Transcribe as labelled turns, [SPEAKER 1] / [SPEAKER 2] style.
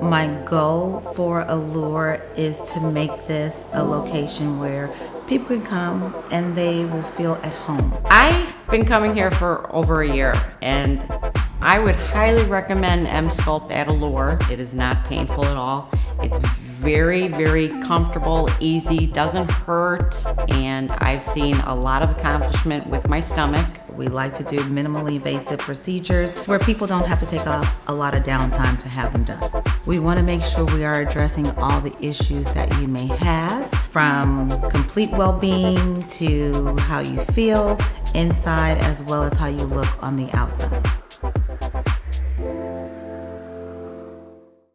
[SPEAKER 1] My goal for Allure is to make this a location where people can come and they will feel at home.
[SPEAKER 2] I've been coming here for over a year and I would highly recommend Emsculpt at Allure. It is not painful at all. It's very, very comfortable, easy, doesn't hurt, and I've seen a lot of accomplishment with my stomach.
[SPEAKER 1] We like to do minimally invasive procedures where people don't have to take off a lot of downtime to have them done. We want to make sure we are addressing all the issues that you may have from complete well-being to how you feel inside as well as how you look on the outside.